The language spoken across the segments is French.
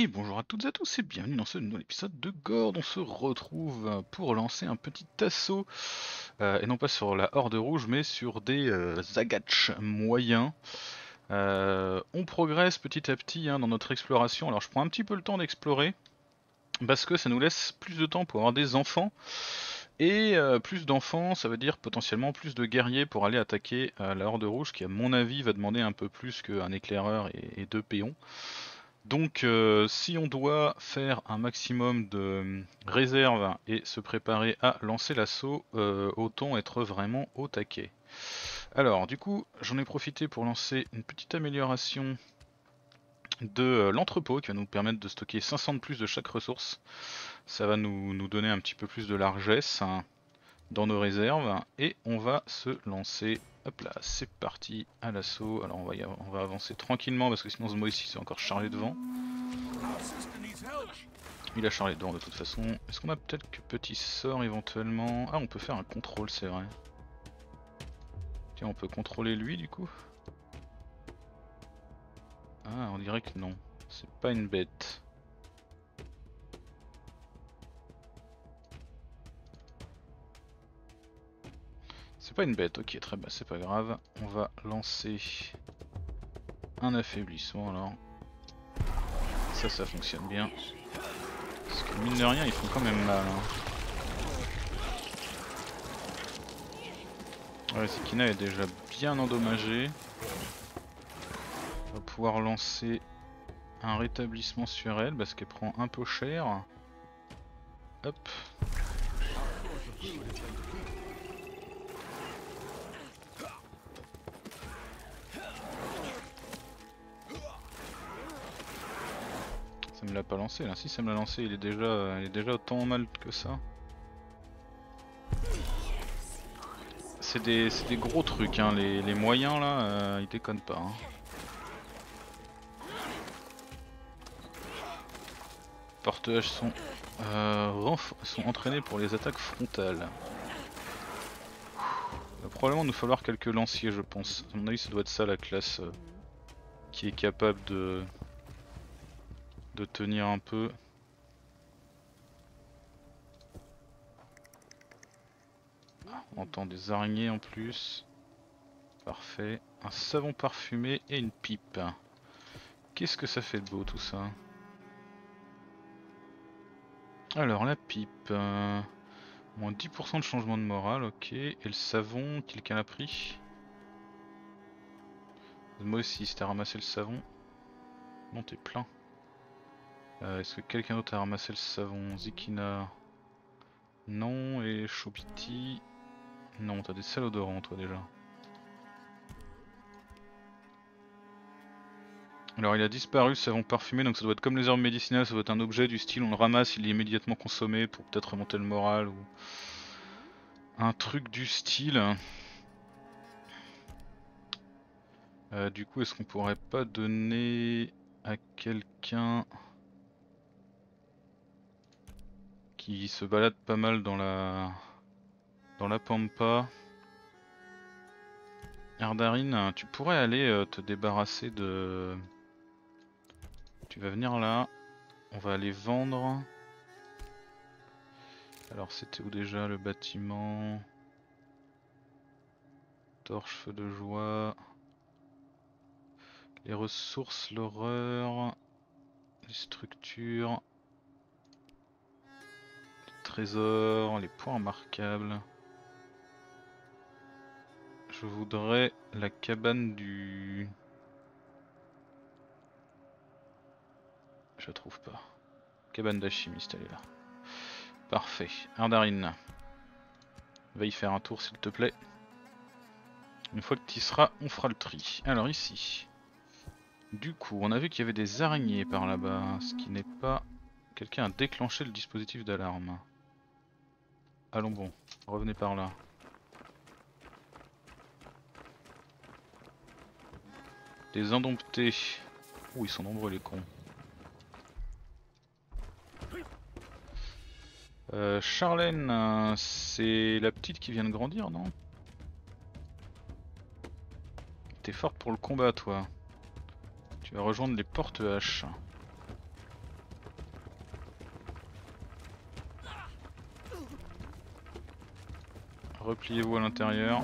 Et bonjour à toutes et à tous et bienvenue dans ce nouvel épisode de Gord. On se retrouve pour lancer un petit assaut, euh, et non pas sur la Horde Rouge, mais sur des euh, moyens. Euh, on progresse petit à petit hein, dans notre exploration. Alors je prends un petit peu le temps d'explorer, parce que ça nous laisse plus de temps pour avoir des enfants. Et euh, plus d'enfants, ça veut dire potentiellement plus de guerriers pour aller attaquer la Horde Rouge, qui à mon avis va demander un peu plus qu'un éclaireur et deux péons. Donc euh, si on doit faire un maximum de réserve et se préparer à lancer l'assaut, euh, autant être vraiment au taquet. Alors du coup j'en ai profité pour lancer une petite amélioration de euh, l'entrepôt qui va nous permettre de stocker 500 de plus de chaque ressource. Ça va nous, nous donner un petit peu plus de largesse hein, dans nos réserves et on va se lancer. Hop là, c'est parti à l'assaut. Alors on va, on va avancer tranquillement parce que sinon ce mot ici c'est encore chargé devant. Il a chargé devant de toute façon. Est-ce qu'on a peut-être que petit sort éventuellement? Ah on peut faire un contrôle c'est vrai. Tiens on peut contrôler lui du coup? Ah on dirait que non. C'est pas une bête. Pas une bête, ok très bien, c'est pas grave. On va lancer un affaiblissement alors. Ça, ça fonctionne bien. Parce que mine de rien, ils font quand même mal. hein. Ouais, Sekina est déjà bien endommagée. On va pouvoir lancer un rétablissement sur elle parce qu'elle prend un peu cher. Hop. Ça me l'a pas lancé là, si ça me l'a lancé, il est déjà, il est déjà autant mal que ça. C'est des, des gros trucs, hein. les, les moyens là, euh, ils déconnent pas. hein. Portages sont, euh, sont entraînés pour les attaques frontales. Il va probablement nous falloir quelques lanciers je pense. À mon avis ça doit être ça la classe euh, qui est capable de, de tenir un peu. On entend des araignées en plus. Parfait. Un savon parfumé et une pipe. Qu'est-ce que ça fait de beau tout ça? Alors la pipe. Moins 10% de changement de morale, ok. Et le savon, quelqu'un l'a pris? Moi aussi, si t'as ramassé le savon. Non, t'es plein. Euh, Est-ce que quelqu'un d'autre a ramassé le savon Zikina? Non. Et Chobiti? Non, t'as des sels odorants toi déjà. Alors il a disparu le savon parfumé, donc ça doit être comme les herbes médicinales, ça doit être un objet du style on le ramasse, il est immédiatement consommé pour peut-être remonter le moral ou un truc du style. Euh, du coup est-ce qu'on pourrait pas donner à quelqu'un qui se balade pas mal dans la dans la pampa Erdarine, tu pourrais aller euh, te débarrasser de tu vas venir là, on va aller vendre. Alors c'était où déjà le bâtiment? Torche, feu de joie. Les ressources, l'horreur. Les structures. Les points remarquables. Je voudrais la cabane du... Je trouve pas. Cabane d'alchimiste, elle est là. Parfait. Ardarine. Va faire un tour s'il te plaît. Une fois que tu seras, on fera le tri. Alors ici. Du coup, on a vu qu'il y avait des araignées par là-bas, ce qui n'est pas... Quelqu'un a déclenché le dispositif d'alarme. Allons bon, revenez par là. Des indomptés. Ouh, ils sont nombreux les cons. Euh, Charlène, c'est la petite qui vient de grandir, non? T'es forte pour le combat, toi. Tu vas rejoindre les portes H. Repliez-vous à l'intérieur.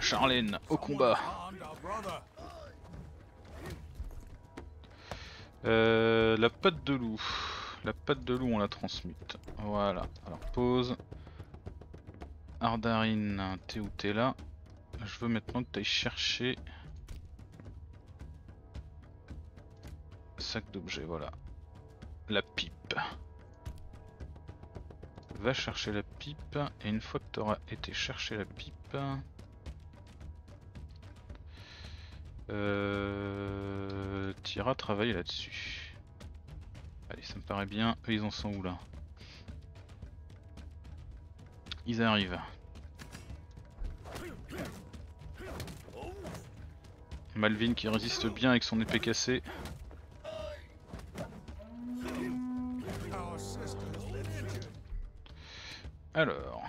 Charlène, au combat. Euh, la patte de loup. La patte de loup, on la transmute. Voilà. Alors pause. Ardarine, t'es où? T'es là Je veux maintenant que t'ailles chercher. Sac d'objets, voilà. La pipe. Va chercher la pipe. Et une fois que t'auras été chercher la pipe. Euh, T'iras travailler là-dessus. Allez, ça me paraît bien. Eux, ils en sont où là? Ils arrivent. Malvin qui résiste bien avec son épée cassée. Alors,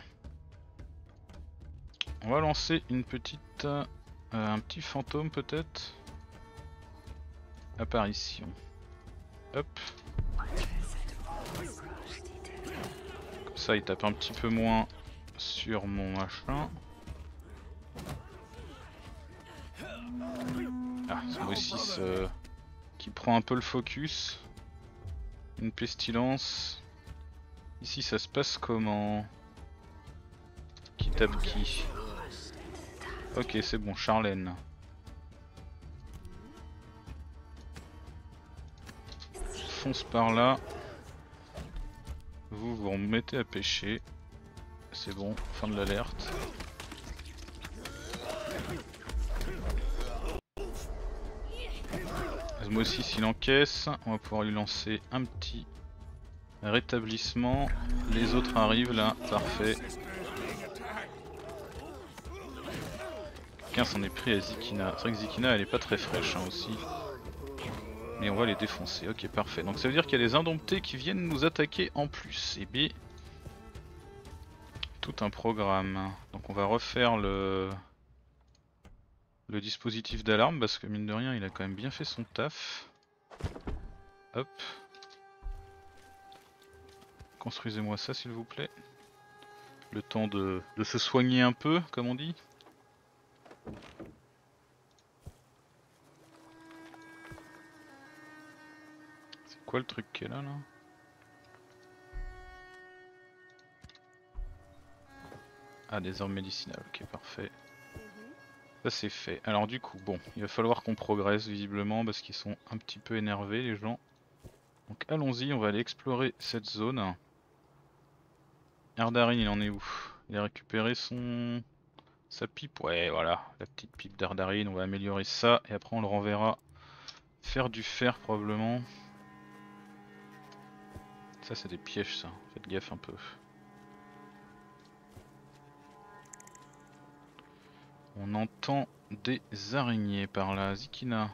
on va lancer une petite, euh, un petit fantôme peut-être. Apparition. Hop. Comme ça, il tape un petit peu moins sur mon machin. Ah, c'est ce... qui prend un peu le focus. Une pestilence. Ici, ça se passe comment Qui tape qui Ok, c'est bon, Charlène. Fonce par là. Vous vous remettez à pêcher. C'est bon, fin de l'alerte. Moi aussi, s'il encaisse, on va pouvoir lui lancer un petit rétablissement. Les autres arrivent là, parfait. Quelqu'un s'en est pris à Zikina. C'est vrai que Zikina elle est pas très fraîche hein, aussi. Mais on va les défoncer, ok parfait. Donc ça veut dire qu'il y a des indomptés qui viennent nous attaquer en plus. Et bien... Tout un programme. Donc on va refaire le... Le dispositif d'alarme parce que mine de rien il a quand même bien fait son taf. Hop. Construisez-moi ça s'il vous plaît. Le temps de, se soigner un peu comme on dit. C'est quoi le truc qui est là là? Ah des armes médicinales, ok parfait. Ça c'est fait. Alors du coup, bon, il va falloir qu'on progresse visiblement parce qu'ils sont un petit peu énervés les gens. Donc allons-y, on va aller explorer cette zone. Ardarine il en est où? Il a récupéré son... sa pipe? Ouais voilà, la petite pipe d'Ardarine, on va améliorer ça et après on le renverra faire du fer probablement. Ça c'est des pièges ça, faites gaffe un peu. On entend des araignées par là, Zikina.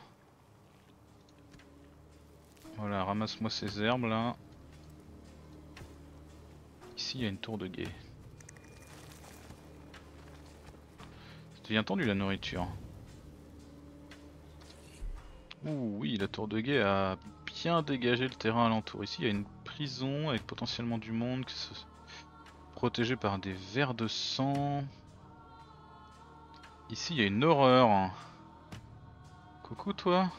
Voilà, ramasse-moi ces herbes là. Ici il y a une tour de guet. C'était bien tendu la nourriture. Ouh oui, la tour de guet a bien dégagé le terrain alentour. Ici il y a une prison avec potentiellement du monde qui se... protégé par des vers de sang. Ici il y a une horreur. Coucou toi.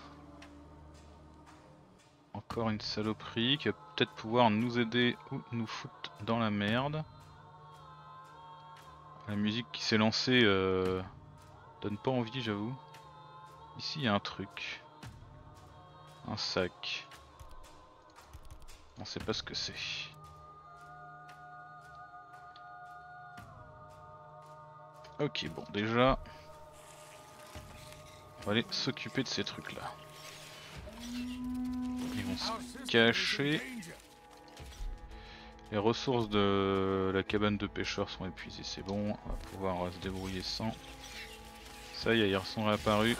Encore une saloperie qui va peut-être pouvoir nous aider ou nous foutre dans la merde. La musique qui s'est lancée euh, donne pas envie j'avoue. Ici il y a un truc. Un sac. On sait pas ce que c'est. Ok bon déjà on va aller s'occuper de ces trucs là. Ils vont se cacher. Les ressources de la cabane de pêcheurs sont épuisées, c'est bon, on va pouvoir se débrouiller sans. Ça y est, ils sont réapparus.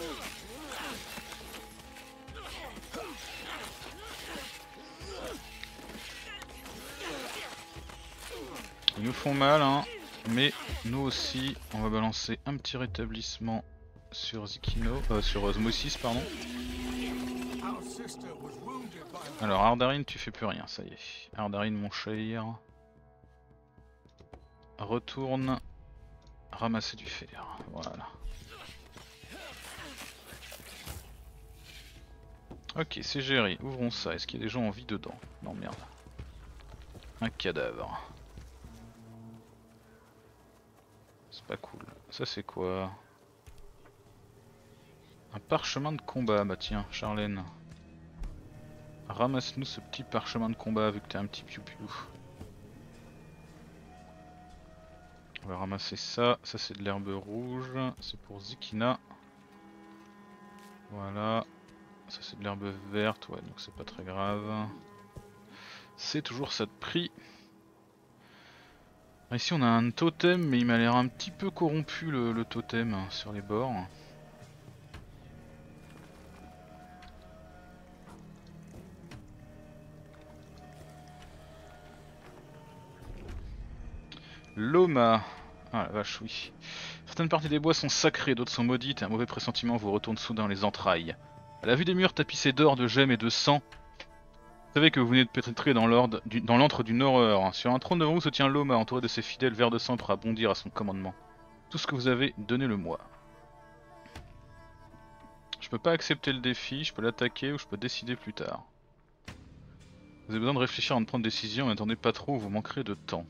Ils nous font mal, hein, mais nous aussi, on va balancer un petit rétablissement sur Zikino, euh, sur Osmosis pardon. Alors Ardarin tu fais plus rien, ça y est. Ardarin mon cher. Retourne ramasser du fer, voilà. Ok c'est géré, ouvrons ça, est-ce qu'il y a des gens en vie dedans? Non merde. Un cadavre. C'est pas cool. Ça c'est quoi? Un parchemin de combat, bah tiens, Charlène. Ramasse-nous ce petit parchemin de combat vu que t'es un petit piou-piou. On va ramasser ça, ça c'est de l'herbe rouge, c'est pour Zikina. Voilà, ça c'est de l'herbe verte, ouais donc c'est pas très grave. C'est toujours ça de prix. Ici on a un totem mais il m'a l'air un petit peu corrompu le, le totem hein, sur les bords. Loma. Ah la vache oui. Certaines parties des bois sont sacrées, d'autres sont maudites un mauvais pressentiment vous retourne soudain les entrailles. À la vue des murs tapissés d'or, de gemmes et de sang, vous savez que vous venez de pénétrer dans l'antre d'une horreur. Sur un trône devant vous se tient Loma, entouré de ses fidèles vers de sang pour abondir à son commandement. Tout ce que vous avez, donnez-le moi. Je peux pas accepter le défi, je peux l'attaquer ou je peux décider plus tard. Vous avez besoin de réfléchir avant de prendre décision, mais attendez pas trop, vous manquerez de temps.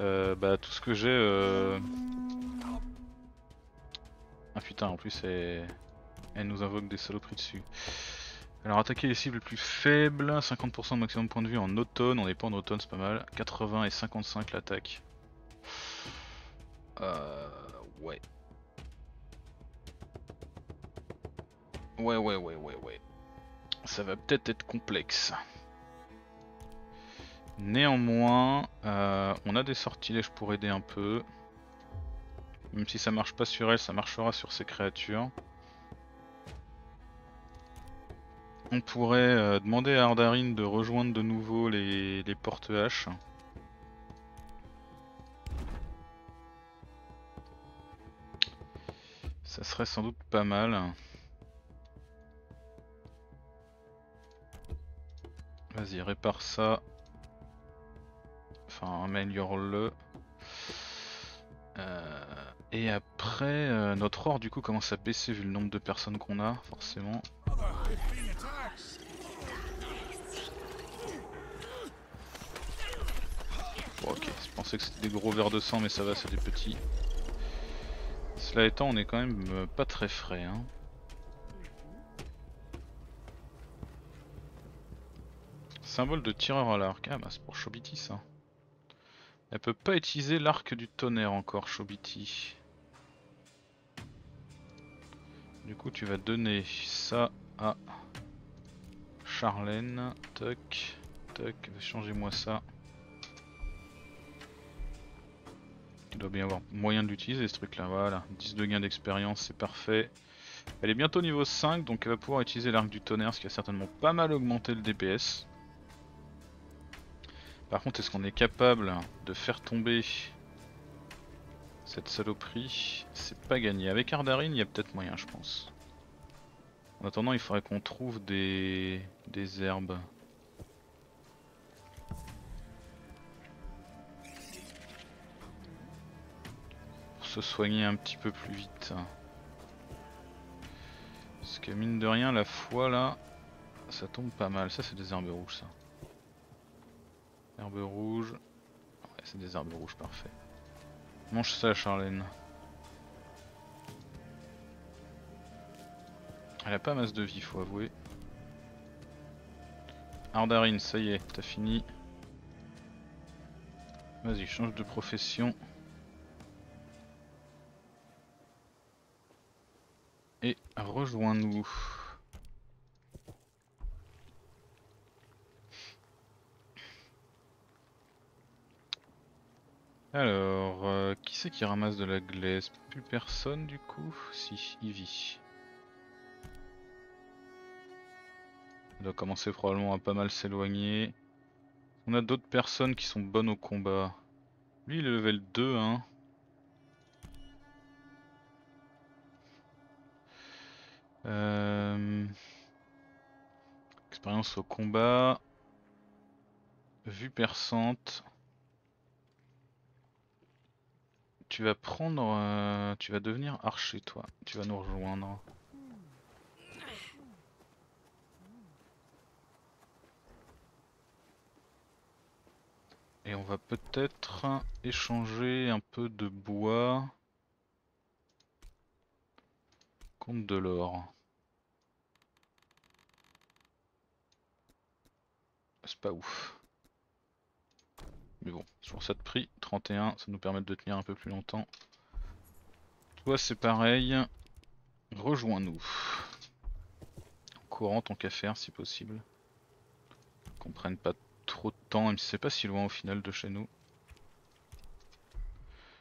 Euh, bah tout ce que j'ai... Euh... Ah putain, en plus elle... elle nous invoque des saloperies dessus. Alors attaquer les cibles les plus faibles, 50% de maximum de points de vue en automne, on est pas en automne c'est pas mal. 80 et 55 l'attaque. Euh... Ouais. Ouais ouais ouais ouais ouais. Ça va peut-être être complexe. Néanmoins, euh, on a des sortilèges pour aider un peu. Même si ça marche pas sur elle, ça marchera sur ces créatures. On pourrait euh, demander à Ardarin de rejoindre de nouveau les, les porte-haches. Ça serait sans doute pas mal. Vas-y, répare ça. Enfin, améliore-le. Euh, et après, euh, notre or du coup commence à baisser vu le nombre de personnes qu'on a, forcément. Another 15 attacks. Bon, ok, je pensais que c'était des gros vers de sang, mais ça va, c'est des petits. Cela étant, on est quand même euh, pas très frais. Hein. Symbole de tireur à l'arc. Ah bah c'est pour Chobiti ça. Elle peut pas utiliser l'arc du tonnerre encore, Chobiti. Du coup, tu vas donner ça à Charlène. Toc, toc, changez-moi ça. Il doit bien avoir moyen de l'utiliser ce truc là, voilà. 10 de gain d'expérience, c'est parfait. Elle est bientôt niveau 5, donc elle va pouvoir utiliser l'arc du tonnerre, ce qui a certainement pas mal augmenté le DPS. Par contre, est-ce qu'on est capable de faire tomber cette saloperie? C'est pas gagné. Avec Ardarin, il y a peut-être moyen, je pense. En attendant, il faudrait qu'on trouve des... des herbes. Pour se soigner un petit peu plus vite. Parce que mine de rien, la foi là, ça tombe pas mal. Ça, c'est des herbes rouges. Herbe rouge. Ouais, c'est des herbes rouges, parfait. Mange ça, Charlène. Elle a pas masse de vie, faut avouer. Ardarine, ça y est, t'as fini. Vas-y, change de profession. Et rejoins-nous. Alors, euh, qui c'est qui ramasse de la glaise? Plus personne du coup Si, Ivy. On doit commencer probablement à pas mal s'éloigner. On a d'autres personnes qui sont bonnes au combat. Lui il est level 2 hein. Euh, expérience au combat. Vue perçante. Tu vas prendre... euh, Tu vas devenir archer toi. Tu vas nous rejoindre. Et on va peut-être échanger un peu de bois contre de l'or. C'est pas ouf. Mais bon, sur ça de prix, 31, ça nous permet de tenir un peu plus longtemps. Toi c'est pareil, rejoins-nous. Courant tant qu'à faire si possible. Qu'on prenne pas trop de temps, même si c'est pas si loin au final de chez nous.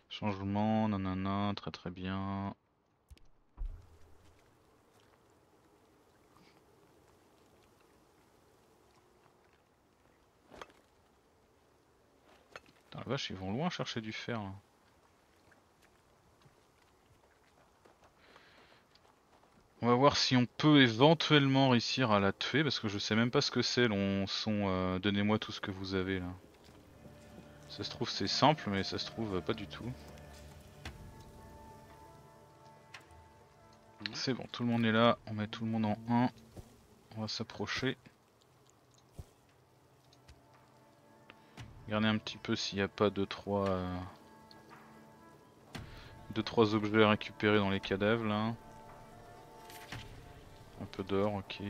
Changement, nanana, très très bien. La vache, ils vont loin chercher du fer là. On va voir si on peut éventuellement réussir à la tuer parce que je sais même pas ce que c'est l'on son euh, donnez-moi tout ce que vous avez là. Ça se trouve c'est simple mais ça se trouve euh, pas du tout. C'est bon, tout le monde est là, on met tout le monde en 1. On va s'approcher. Regardez un petit peu s'il n'y a pas 2-3 euh... deux, trois objets à récupérer dans les cadavres là. Un peu d'or, ok.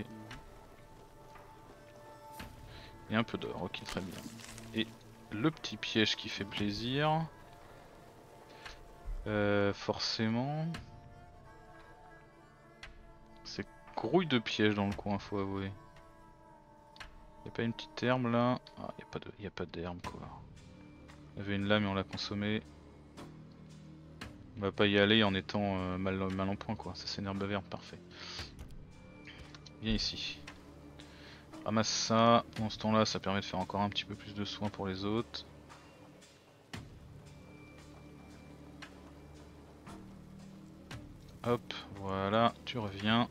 Et un peu d'or, ok, très bien. Et le petit piège qui fait plaisir. Euh, forcément. C'est grouille de pièges dans le coin, faut avouer. Y a pas une petite herbe là? Ah, y a pas de, y a pas d'herbe quoi. On avait une lame et on l'a consommée. On va pas y aller en étant euh, mal, mal en point quoi. Ça c'est une herbe verte, parfait. Viens ici. Ramasse ça. Dans ce temps là, ça permet de faire encore un petit peu plus de soins pour les autres. Hop, voilà, tu reviens.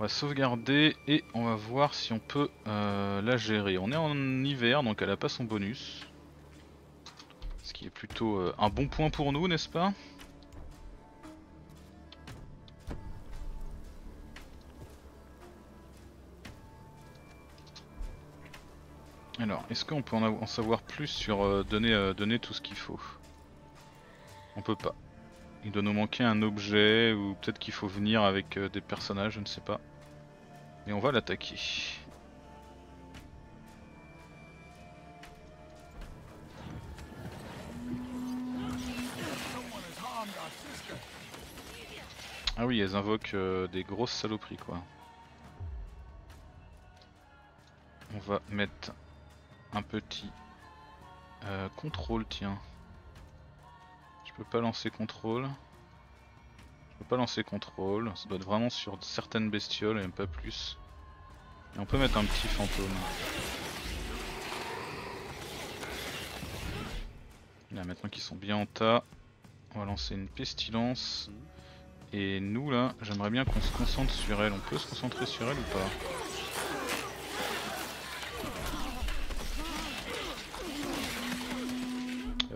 On va sauvegarder et on va voir si on peut euh, la gérer. On est en hiver donc elle a pas son bonus. Ce qui est plutôt euh, un bon point pour nous, n'est-ce pas? Alors, est-ce qu'on peut en, savoir plus sur euh, donner, donner tout ce qu'il faut? On peut pas. Il doit nous manquer un objet ou peut-être qu'il faut venir avec des personnages, je ne sais pas. Mais on va l'attaquer. Ah oui, elles invoquent euh, des grosses saloperies quoi. On va mettre un petit euh, contrôle, tiens. Je peux pas lancer contrôle. Je peux pas lancer contrôle. Ça doit être vraiment sur certaines bestioles et même pas plus. Et on peut mettre un petit fantôme. Là maintenant qu'ils sont bien en tas, on va lancer une pestilence. Et nous là, j'aimerais bien qu'on se concentre sur elle. On peut se concentrer sur elle ou pas?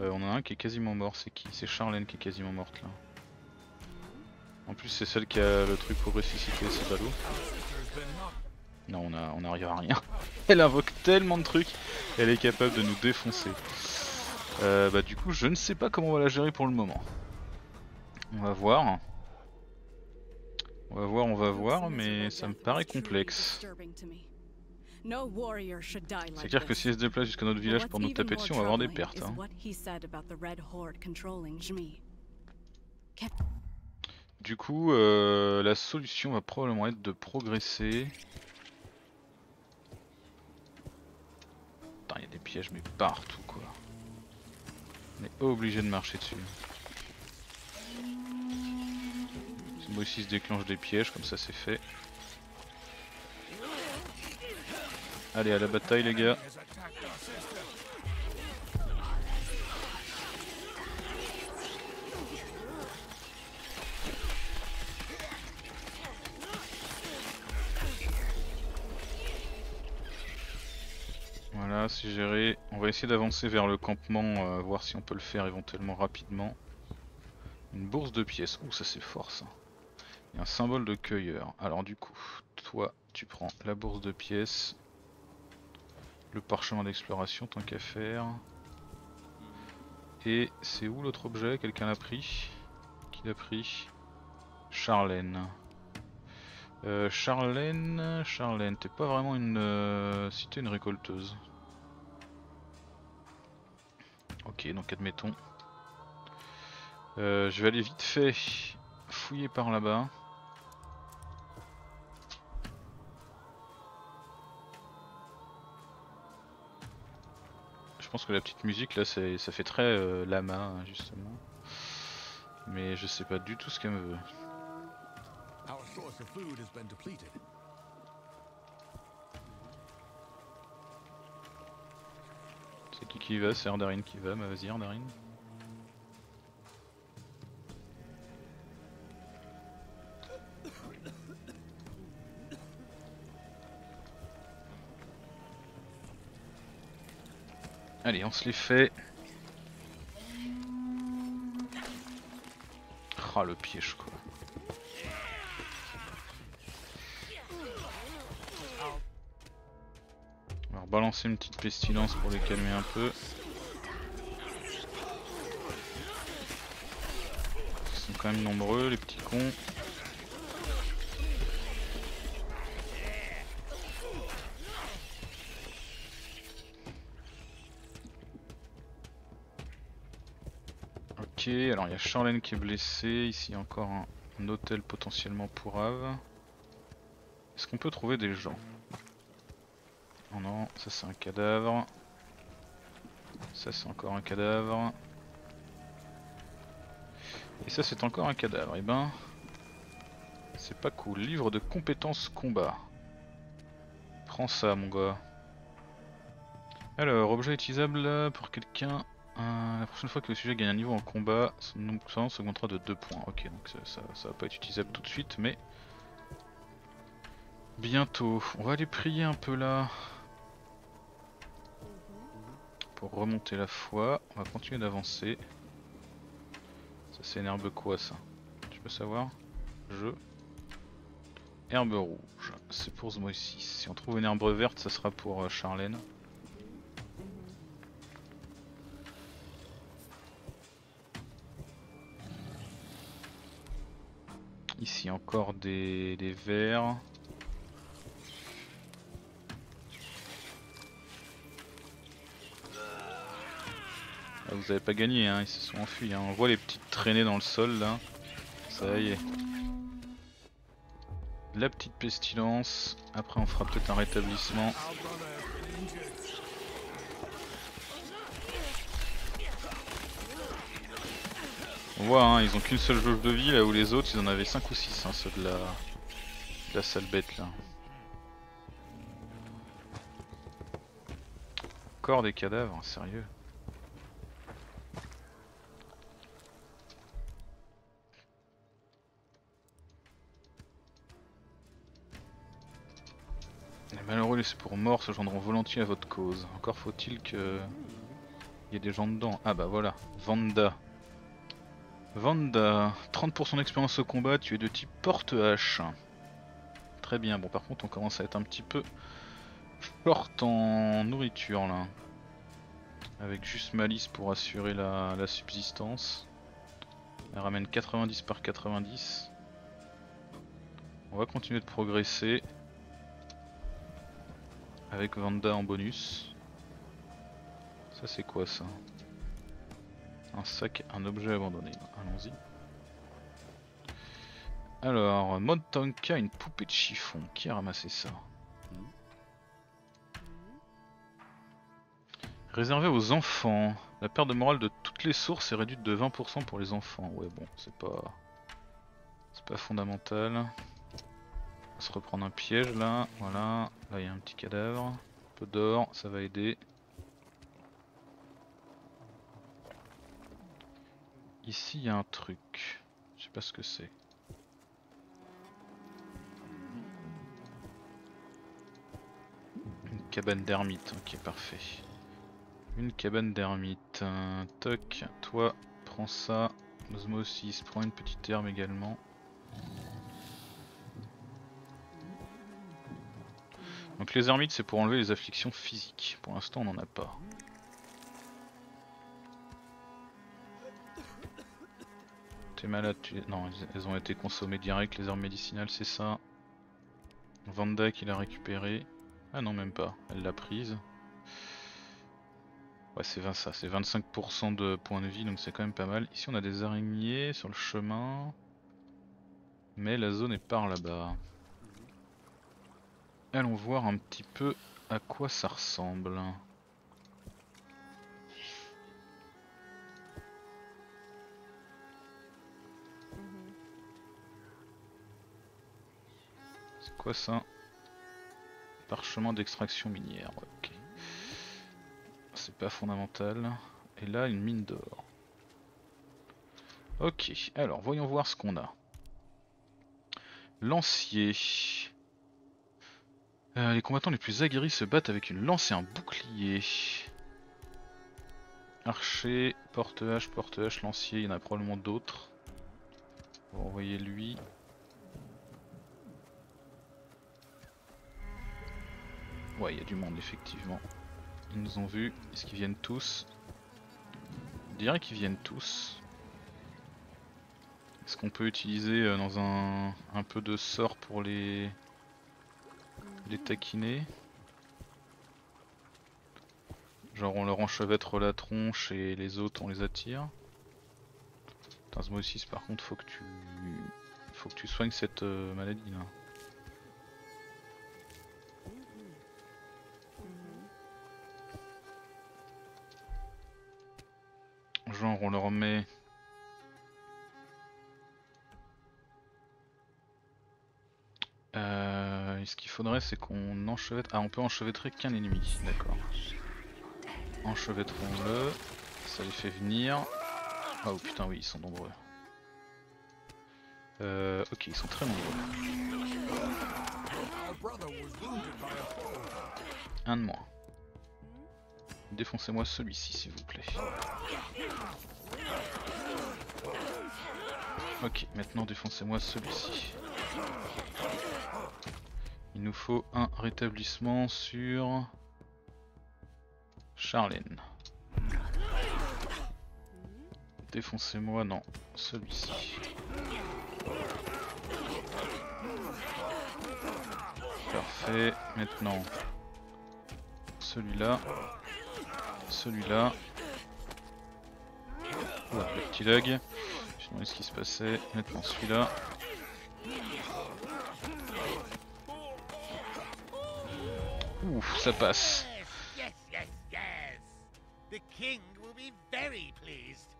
Euh, On a un qui est quasiment mort. C'est qui? C'est Charlène qui est quasiment morte là. En plus c'est celle qui a le truc pour ressusciter, c'est ballot. Non, on, a, on arrive à rien. Elle invoque tellement de trucs, elle est capable de nous défoncer. Euh, bah du coup, je ne sais pas comment on va la gérer pour le moment. On va voir. On va voir, on va voir, mais ça me paraît complexe. C'est clair que si elle se déplace jusqu'à notre village pour nous taper dessus, on va avoir des pertes. Hein. Du coup, euh, la solution va probablement être de progresser. Putain, il y a des pièges, mais partout quoi. On est obligé de marcher dessus. Moi aussi se déclenche des pièges, comme ça c'est fait. Allez, à la bataille les gars. C'est géré. On va essayer d'avancer vers le campement, euh, voir si on peut le faire éventuellement rapidement. Une bourse de pièces. Ouh, ça c'est fort ça. Et un symbole de cueilleur. Alors du coup, toi, tu prends la bourse de pièces. Le parchemin d'exploration, tant qu'à faire. Et c'est où l'autre objet Quelqu'un l'a pris Qui l'a pris Charlène. Euh, Charlène, Charlène, t'es pas vraiment une euh, cité, une récolteuse. Ok, donc admettons. Euh, je vais aller vite fait fouiller par là-bas. Je pense que la petite musique là, ça fait très euh, lama hein, justement. Mais je sais pas du tout ce qu'elle me veut. Our source. Qui va C'est Ardarine qui va, bah vas-y Ardarine. Allez, on se les fait. Ah le piège quoi. Rebalancer une petite pestilence pour les calmer un peu. Ils sont quand même nombreux les petits cons. Ok, alors il y a Charlène qui est blessé, ici encore un, un hôtel potentiellement pour Ave. Est-ce qu'on peut trouver des gens? Oh non, ça c'est un cadavre. Ça c'est encore un cadavre. Et ça c'est encore un cadavre. Et ben, c'est pas cool. Livre de compétences combat. Prends ça mon gars. Alors, objet utilisable pour quelqu'un. Euh, la prochaine fois que le sujet gagne un niveau en combat, son d'expérience augmentera de 2 points. Ok, donc ça, ça, ça va pas être utilisable tout de suite, mais bientôt. On va aller prier un peu là remonter la foi. On va continuer d'avancer. Ça c'est une herbe quoi ça Tu peux savoir Je. Herbe rouge, c'est pour Zmoisis. Si on trouve une herbe verte, ça sera pour euh, Charlène. Ici encore des, des vers. Ah, vous avez pas gagné, hein, ils se sont enfuis. Hein. On voit les petites traînées dans le sol là. Ça y est. La petite pestilence. Après, on fera peut-être un rétablissement. On voit, hein, ils ont qu'une seule jauge de vie là où les autres ils en avaient 5 ou 6, hein, ceux de la, de la sale bête là. Encore des cadavres, sérieux. Les malheureux laissés pour morts se joindront volontiers à votre cause. Encore faut-il que... Il y ait des gens dedans. Ah bah voilà, Vanda. Vanda, 30% d'expérience au combat, tu es de type porte-hache. Très bien, bon par contre on commence à être un petit peu short en nourriture là. Avec juste malice pour assurer la, la subsistance. Elle ramène 90 par 90. On va continuer de progresser. Avec Vanda en bonus. Ça c'est quoi ça? Un sac, un objet abandonné. Allons-y. Alors, Montanka, une poupée de chiffon. Qui a ramassé ça? Réservé aux enfants. La perte de morale de toutes les sources est réduite de 20% pour les enfants. Ouais, bon, c'est pas. C'est pas fondamental. On va se reprendre un piège là. Voilà. Là, il y a un petit cadavre. Un peu d'or, ça va aider. Ici il y a un truc, je sais pas ce que c'est. Une cabane d'ermite, ok parfait. Une cabane d'ermite. Toc, toi, prends ça. Osmosis, prends une petite herbe également. Les ermites c'est pour enlever les afflictions physiques. Pour l'instant on n'en a pas. T'es malade. Non, elles ont été consommées direct, les herbes médicinales c'est ça. Vanda qui l'a récupéré. Ah non même pas, elle l'a prise. Ouais c'est ça, c'est 25% de points de vie donc c'est quand même pas mal. Ici on a des araignées sur le chemin. Mais la zone est par là-bas. Allons voir un petit peu à quoi ça ressemble. C'est quoi ça? Parchemin d'extraction minière, ok. C'est pas fondamental. Et là, une mine d'or. Ok, alors voyons voir ce qu'on a. Lancier. Euh, les combattants les plus aguerris se battent avec une lance et un bouclier. Archer, porte-hache, porte-hache, lancier, il y en a probablement d'autres. On va envoyer lui. Ouais, il y a du monde effectivement. Ils nous ont vus. Est-ce qu'ils viennent tous? Je dirais qu'ils viennent tous. Est-ce qu'on peut utiliser euh, dans un, un peu de sort pour les les taquiner. Genre on leur enchevêtre la tronche et les autres on les attire. Tasmosis par contre faut que tu faut que tu soignes cette euh, maladie là. Genre on leur met faudrait c'est qu'on enchevêtre... Ah on peut enchevêtrer qu'un ennemi, d'accord. Enchevêtrons-le, ça les fait venir. Oh putain oui ils sont nombreux. Euh, ok ils sont très nombreux. Un de moins. Défoncez-moi celui-ci s'il vous plaît. Ok, maintenant défoncez-moi celui-ci. Il nous faut un rétablissement sur Charlène. Défoncez-moi, non, celui-ci. Parfait, maintenant celui-là, celui-là. le petit lag. Je me ce qui se passait? Maintenant celui-là. Ouf, ça passe. Yes, yes, yes. The king will be very pleased.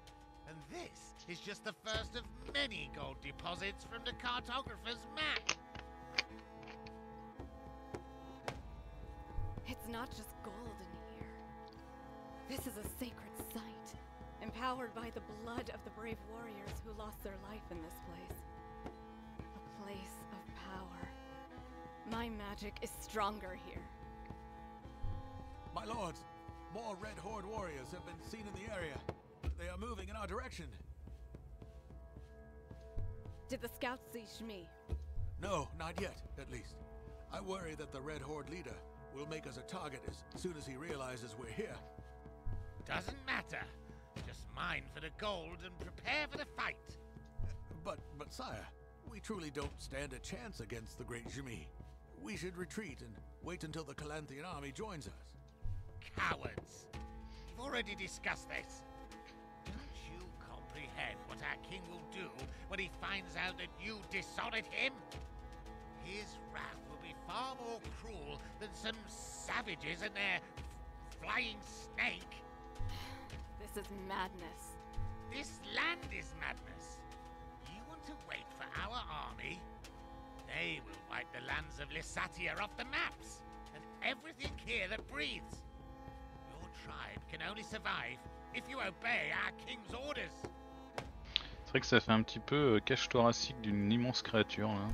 And this is just the first of many gold deposits from the cartographer's map. It's not just gold in here. This is a sacred site, empowered by the blood of the brave warriors who lost their life in this place. A place of power. My magic is stronger here. My lords, more Red Horde warriors have been seen in the area. They are moving in our direction. Did the scouts see Shmi? No, not yet, at least. I worry that the Red Horde leader will make us a target as soon as he realizes we're here. Doesn't matter. Just mine for the gold and prepare for the fight. But, but sire, we truly don't stand a chance against the Great Jimmy. We should retreat and wait until the Calanthian army joins us. Cowards! We've already discussed this. Don't you comprehend what our king will do when he finds out that you dishonored him? His wrath will be far more cruel than some savages and their flying snake. This is madness. This land is madness. You want to wait for our army? They will wipe the lands of Lysatia off the maps, and everything here that breathes. C'est vrai que ça fait un petit peu euh, cache thoracique d'une immense créature là.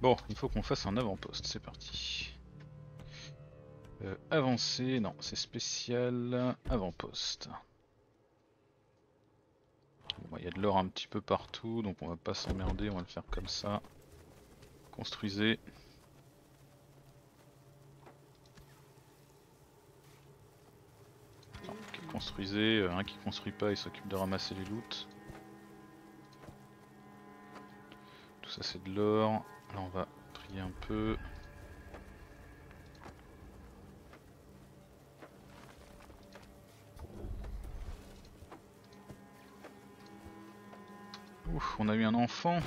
Bon, il faut qu'on fasse un avant-poste, c'est parti. Euh, avancer, non, c'est spécial. Avant-poste. Il y a de l'or un petit peu partout, donc on va pas s'emmerder, on va le faire comme ça. Construisez. Construisez, euh, un qui construit pas, il s'occupe de ramasser les loots. Tout ça c'est de l'or. Là on va trier un peu. Ouf, on a eu un enfant,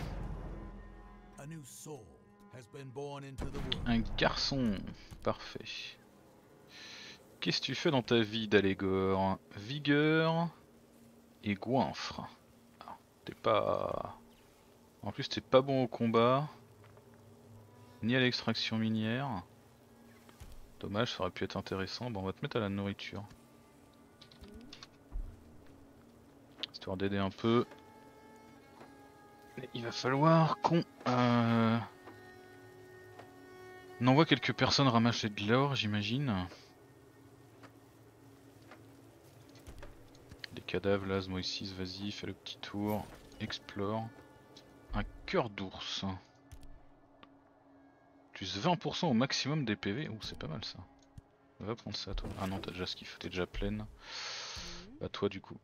un garçon, parfait. Qu'est-ce que tu fais dans ta vie d'Allégore Vigueur et goinfre. Ah, T'es pas... En plus t'es pas bon au combat, ni à l'extraction minière. Dommage, ça aurait pu être intéressant. Bon, on va te mettre à la nourriture. Histoire d'aider un peu. Mais il va falloir qu'on... Euh... On envoie quelques personnes ramasser de l'or, j'imagine. Les cadavres, là, Zmoïsis, vas-y, fais le petit tour. Explore. Un cœur d'ours. Plus 20% au maximum des PV. Ouh, c'est pas mal ça. Va prendre ça, toi. Ah non, t'as déjà ce qu'il faut, t'es déjà pleine. Bah, toi, du coup.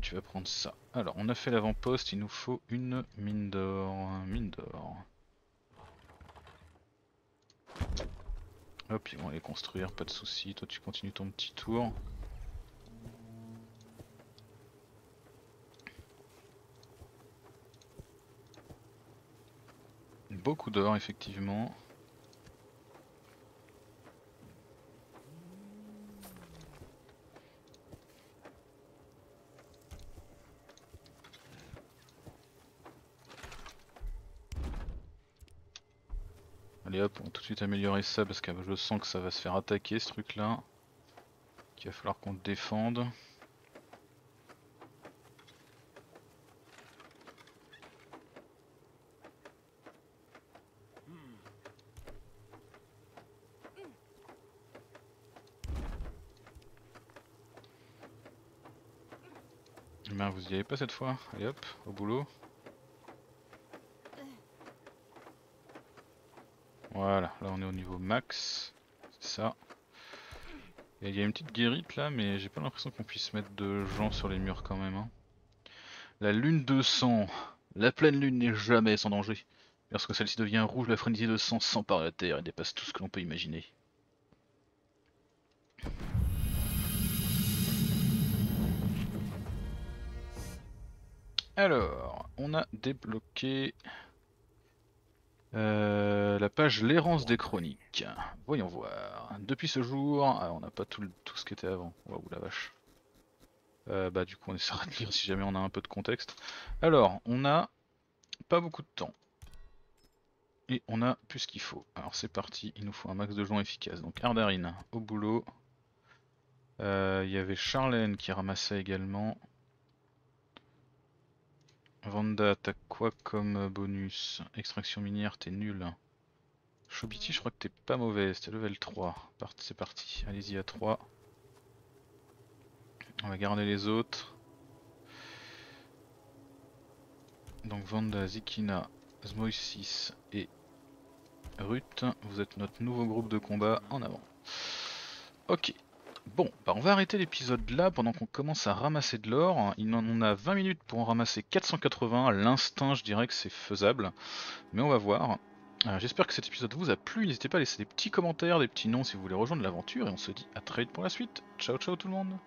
Tu vas prendre ça. Alors, on a fait l'avant-poste, il nous faut une mine d'or. Mine d'or. Hop, ils vont aller construire, pas de soucis. Toi, tu continues ton petit tour. Beaucoup d'or, effectivement. Allez hop, on va tout de suite améliorer ça parce que je sens que ça va se faire attaquer ce truc là. Qu'il va falloir qu'on défende. Eh Ben vous y allez pas cette fois, allez hop, au boulot. Voilà, là on est au niveau max, c'est ça. Et il y a une petite guérite là, mais j'ai pas l'impression qu'on puisse mettre de gens sur les murs quand même. hein. La lune de sang. La pleine lune n'est jamais sans danger. Lorsque celle-ci devient rouge, la frénésie de sang s'empare de la terre et dépasse tout ce que l'on peut imaginer. Alors, on a débloqué euh, la page L'errance des chroniques. Voyons voir. Depuis ce jour, ah, on n'a pas tout, ce qui était avant. Waouh la vache. Euh, bah du coup on essaiera de lire si jamais on a un peu de contexte. Alors, on a pas beaucoup de temps. Et on a plus ce qu'il faut. Alors c'est parti, il nous faut un max de joints efficaces. Donc Ardarine au boulot. Euh, Il y avait Charlène qui ramassait également. Vanda, t'as quoi comme bonus? Extraction minière, t'es nul. Chobiti, je crois que t'es pas mauvaise, t'es level 3. Part- C'est parti, allez-y à 3. On va garder les autres. Donc Vanda, Zikina, Zmoisis et Ruth, vous êtes notre nouveau groupe de combat en avant. Ok. Bon, bah on va arrêter l'épisode là pendant qu'on commence à ramasser de l'or. Il en on a 20 minutes pour en ramasser 480. À l'instinct, je dirais que c'est faisable. Mais on va voir. Euh, J'espère que cet épisode vous a plu. N'hésitez pas à laisser des petits commentaires, des petits noms si vous voulez rejoindre l'aventure. Et on se dit à très vite pour la suite. Ciao ciao tout le monde